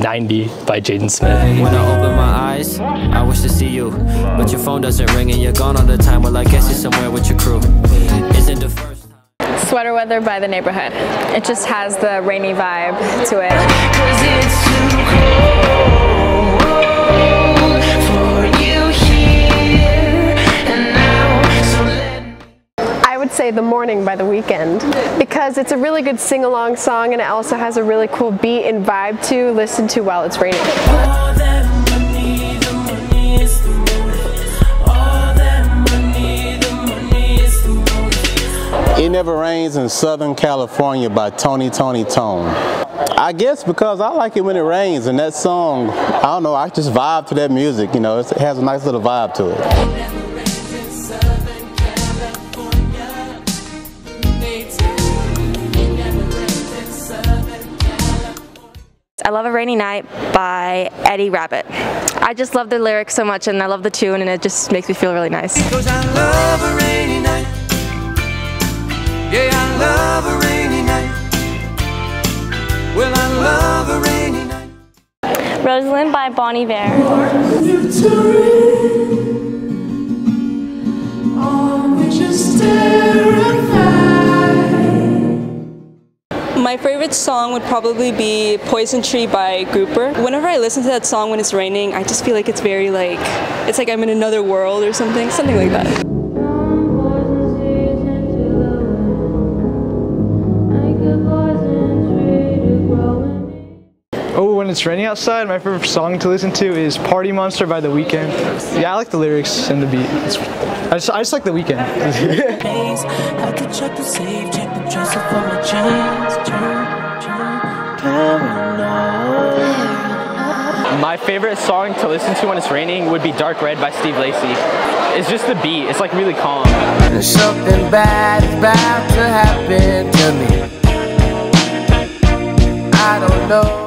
90 by Jaden Smith. When I open my eyes, I wish to see you. But your phone doesn't ring and you're gone all the time. Well, I guess you're somewhere with your crew. Isn't the first Sweater Weather by The Neighbourhood. It just has the rainy vibe to it. Say The Morning by The Weeknd because it's a really good sing-along song and it also has a really cool beat and vibe to listen to while it's raining. It Never Rains in Southern California by Tony Toni Toné. I guess because I like it when it rains and that song, I don't know, I just vibe to that music, you know, it has a nice little vibe to it. Love a Rainy Night by Eddie Rabbitt. I just love the lyrics so much and I love the tune and it just makes me feel really nice. Cause I love a rainy night. Yeah, I love a rainy night. Well, I love a rainy night. Roslyn by Bon Iver. My favorite song would probably be Poison Tree by Grouper. Whenever I listen to that song when it's raining, I just feel like it's very like, it's like I'm in another world or something, something like that. Oh, when it's raining outside, my favorite song to listen to is Party Monster by The Weeknd. Yeah, I like the lyrics and the beat. It's, I, just, I just like The Weeknd. I could check the safe, check the dresser for my jeans. Turn, turn, paranoid. My favorite song to listen to when it's raining would be Dark Red by Steve Lacy. It's just the beat, it's like really calm. Something bad is about to happen to me. I don't know.